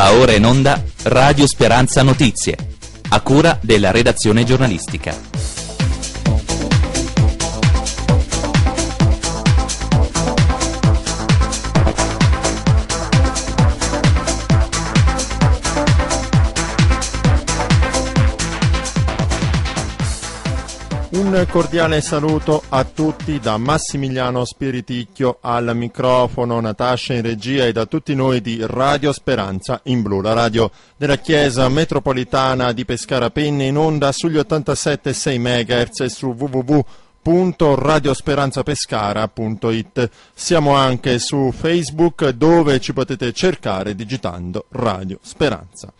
Va ora in onda Radio Speranza Notizie, a cura della redazione giornalistica. Un cordiale saluto a tutti da Massimiliano Spiriticchio al microfono, Natascia in regia e da tutti noi di Radio Speranza in Blu, la radio della Chiesa Metropolitana di Pescara Penne in onda sugli 87,6 MHz e su www.radiosperanzapescara.it. Siamo anche su Facebook dove ci potete cercare digitando Radio Speranza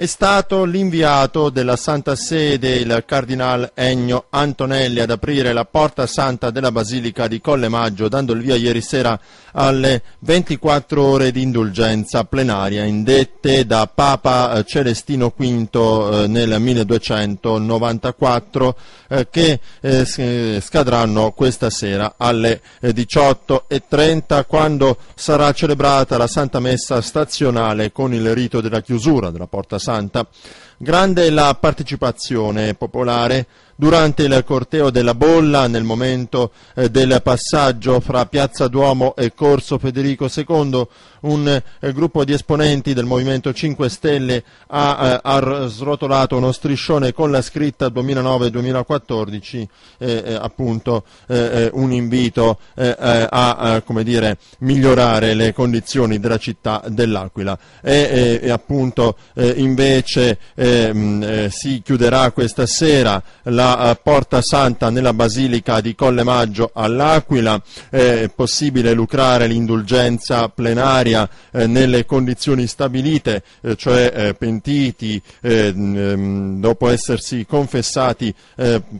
è stato l'inviato della Santa Sede, il Cardinal Ennio Antonelli, ad aprire la porta santa della Basilica di Colle Maggio, dando il via ieri sera alle 24 ore di indulgenza plenaria indette da Papa Celestino V eh, nel 1294 eh, che eh, scadranno questa sera alle 18.30 quando sarà celebrata la Santa Messa stazionale con il rito della chiusura della porta santa Santa. Grande la partecipazione popolare durante il corteo della bolla, nel momento eh, del passaggio fra Piazza Duomo e Corso Federico II, un eh, gruppo di esponenti del Movimento 5 Stelle ha, eh, ha srotolato uno striscione con la scritta 2009-2014, eh, eh, appunto un invito a dire, migliorare le condizioni della città dell'Aquila. E, e appunto invece si chiuderà questa sera la eh, Porta Santa nella Basilica di Colle Maggio all'Aquila, è possibile lucrare l'indulgenza plenaria eh, nelle condizioni stabilite, eh, cioè pentiti ehm, dopo essersi confessati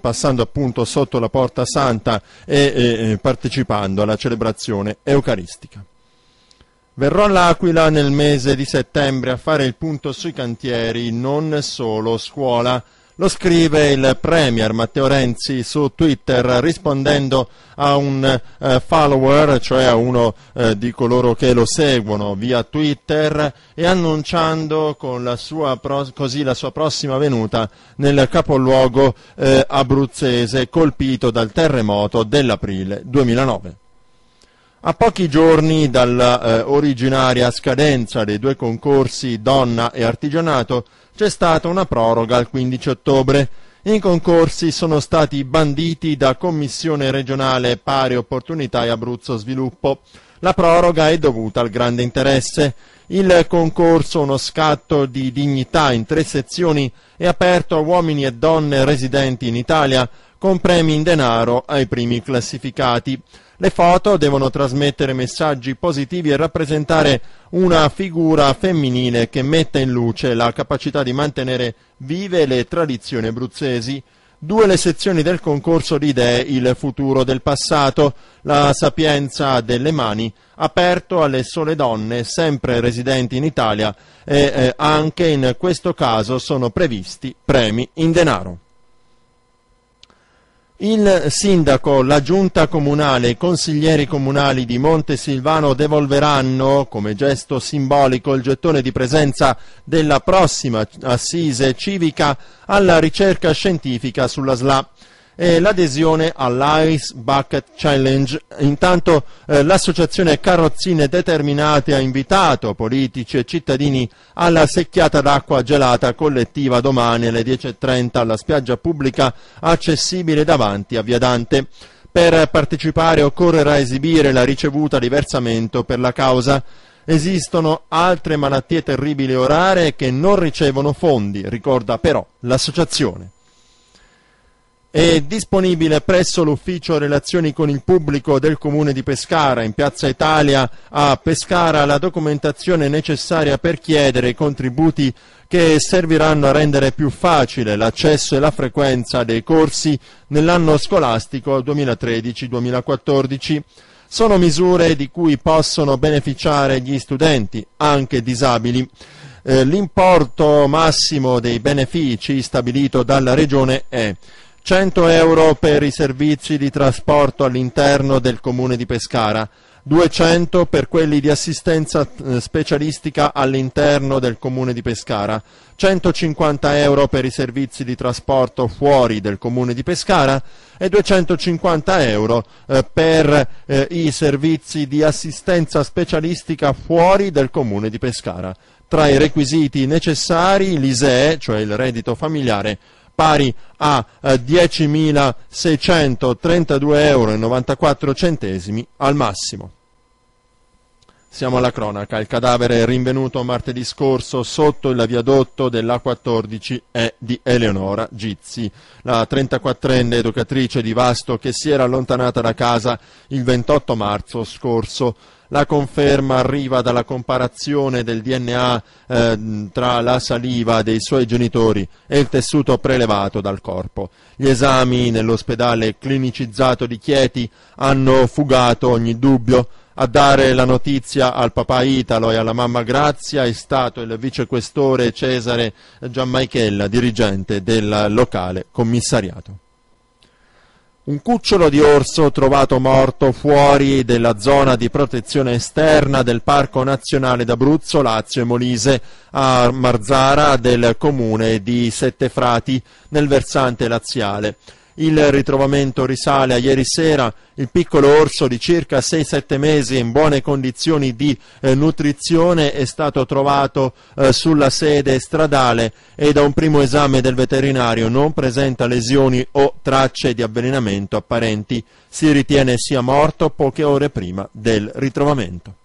passando appunto sotto la Porta Santa e partecipando alla celebrazione eucaristica. Verrò all'Aquila nel mese di settembre a fare il punto sui cantieri, non solo scuola, lo scrive il Premier Matteo Renzi su Twitter rispondendo a un eh, follower, cioè a uno eh, di coloro che lo seguono via Twitter e annunciando la pro- così la sua prossima venuta nel capoluogo eh, abruzzese colpito dal terremoto dell'aprile 2009. A pochi giorni dalla eh, originaria scadenza dei due concorsi donna e artigianato c'è stata una proroga al 15 ottobre. I concorsi sono stati banditi da Commissione regionale Pari Opportunità e Abruzzo Sviluppo. La proroga è dovuta al grande interesse. Il concorso, uno scatto di dignità in tre sezioni, è aperto a uomini e donne residenti in Italia, con premi in denaro ai primi classificati. Le foto devono trasmettere messaggi positivi e rappresentare una figura femminile che metta in luce la capacità di mantenere vive le tradizioni abruzzesi. Due le sezioni del concorso di idee Il futuro del passato, la sapienza delle mani, aperto alle sole donne sempre residenti in Italia e eh, anche in questo caso sono previsti premi in denaro. Il sindaco, la giunta comunale e i consiglieri comunali di Montesilvano devolveranno, come gesto simbolico, il gettone di presenza della prossima assise civica alla ricerca scientifica sulla SLA e l'adesione all'Ice Bucket Challenge. Intanto eh, l'associazione Carrozzine Determinate ha invitato politici e cittadini alla secchiata d'acqua gelata collettiva domani alle 10.30 alla spiaggia pubblica accessibile davanti a Via Dante. Per partecipare occorrerà esibire la ricevuta di versamento per la causa. Esistono altre malattie terribili o che non ricevono fondi, ricorda però l'associazione. È disponibile presso l'ufficio relazioni con il pubblico del comune di Pescara in Piazza Italia a Pescara la documentazione necessaria per chiedere i contributi che serviranno a rendere più facile l'accesso e la frequenza dei corsi nell'anno scolastico 2013-2014. Sono misure di cui possono beneficiare gli studenti, anche disabili. Eh, l'importo massimo dei benefici stabilito dalla Regione è 100 euro per i servizi di trasporto all'interno del comune di Pescara, 200 per quelli di assistenza eh, specialistica all'interno del comune di Pescara, 150 euro per i servizi di trasporto fuori del comune di Pescara e 250 euro eh, per eh, i servizi di assistenza specialistica fuori del comune di Pescara. Tra i requisiti necessari l'ISEE, cioè il reddito familiare, pari a eh, 10.632,94 euro al massimo. Siamo alla cronaca. Il cadavere rinvenuto martedì scorso sotto il viadotto dell'A14 è di Eleonora Gizzi, la 34enne educatrice di Vasto che si era allontanata da casa il 28 marzo scorso. La conferma arriva dalla comparazione del DNA eh, tra la saliva dei suoi genitori e il tessuto prelevato dal corpo. Gli esami nell'ospedale clinicizzato di Chieti hanno fugato ogni dubbio a dare la notizia al papà Italo e alla mamma Grazia è stato il vicequestore Cesare Gianmaichella, dirigente del locale commissariato. Un cucciolo di orso trovato morto fuori della zona di protezione esterna del Parco Nazionale d'Abruzzo, Lazio e Molise a Marzara del comune di Sette Frati nel versante laziale. Il ritrovamento risale a ieri sera, il piccolo orso di circa 6-7 mesi in buone condizioni di eh, nutrizione è stato trovato eh, sulla sede stradale e da un primo esame del veterinario non presenta lesioni o tracce di avvelenamento apparenti. Si ritiene sia morto poche ore prima del ritrovamento.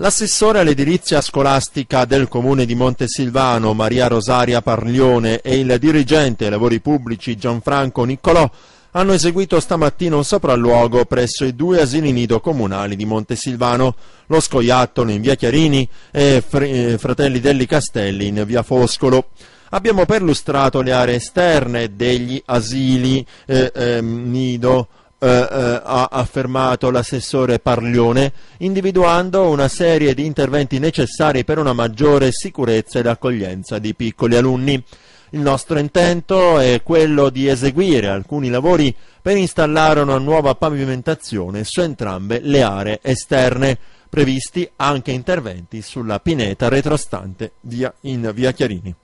L'assessore all'edilizia scolastica del comune di Montesilvano, Maria Rosaria Parlione, e il dirigente ai lavori pubblici Gianfranco Niccolò hanno eseguito stamattina un sopralluogo presso i due asili nido comunali di Montesilvano, lo Scoiattolo in via Chiarini e eh, Fratelli Delli Castelli in via Foscolo. Abbiamo perlustrato le aree esterne degli asili eh, eh, nido eh, eh, ha affermato l'assessore Parlione, individuando una serie di interventi necessari per una maggiore sicurezza ed accoglienza di piccoli alunni. Il nostro intento è quello di eseguire alcuni lavori per installare una nuova pavimentazione su entrambe le aree esterne, previsti anche interventi sulla pineta retrostante via in via Chiarini.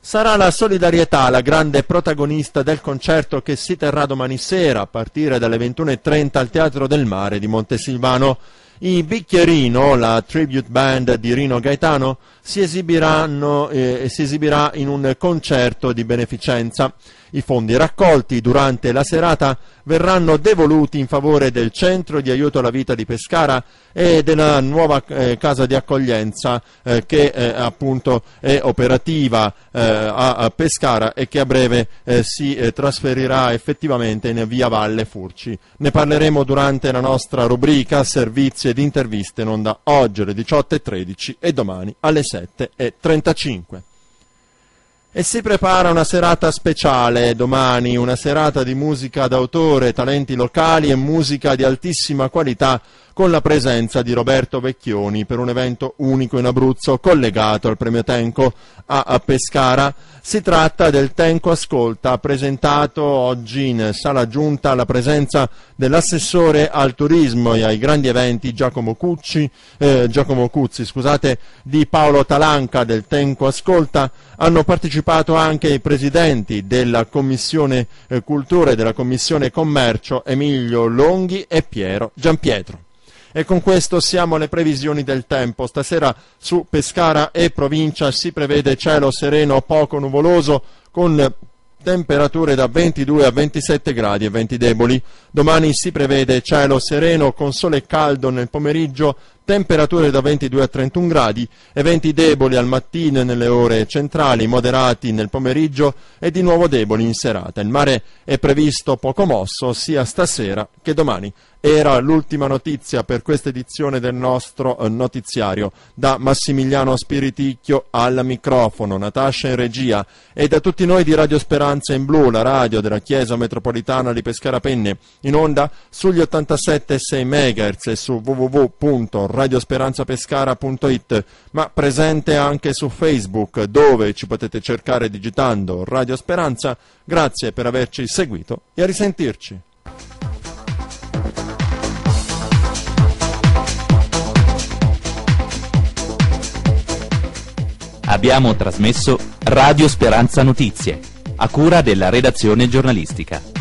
Sarà la solidarietà la grande protagonista del concerto che si terrà domani sera a partire dalle 21.30 al Teatro del Mare di Montesilvano. I Bicchierino, la tribute band di Rino Gaetano, si eh, si esibirà in un concerto di beneficenza. I fondi raccolti durante la serata verranno devoluti in favore del Centro di aiuto alla vita di Pescara e della nuova eh, casa di accoglienza eh, che eh, appunto è operativa eh, a, a, Pescara e che a breve eh, si eh, trasferirà effettivamente in via Valle Furci. Ne parleremo durante la nostra rubrica Servizi ed interviste in onda oggi alle 18.13 e domani alle 7.35. E si prepara una serata speciale domani, una serata di musica d'autore, talenti locali e musica di altissima qualità con la presenza di Roberto Vecchioni per un evento unico in Abruzzo collegato al premio Tenco a Pescara. Si tratta del Tenco Ascolta, presentato oggi in sala giunta alla presenza dell'assessore al turismo e ai grandi eventi Giacomo, Cucci, eh, Giacomo Cuzzi, scusate, di Paolo Talanca del Tenco Ascolta. Hanno partecipato anche i presidenti della Commissione eh, Cultura e della Commissione Commercio Emilio Longhi e Piero Giampietro. E con questo siamo alle previsioni del tempo. Stasera su Pescara e provincia si prevede cielo sereno poco nuvoloso con temperature da 22 a 27 gradi e venti deboli. Domani si prevede cielo sereno con sole caldo nel pomeriggio, temperature da 22 a 31 gradi e venti deboli al mattino e nelle ore centrali, moderati nel pomeriggio e di nuovo deboli in serata. Il mare è previsto poco mosso sia stasera che domani. Era l'ultima notizia per questa edizione del nostro eh, notiziario. Da Massimiliano Spiriticchio al microfono, Natascia in regia e da tutti noi di Radio Speranza in Blu, la radio della Chiesa Metropolitana di Pescara Penne, in onda sugli 87,6 MHz e su radiosperanzapescara.it, ma presente anche su Facebook dove ci potete cercare digitando Radio Speranza. Grazie per averci seguito e a risentirci. Abbiamo trasmesso Radio Speranza Notizie, a cura della redazione giornalistica.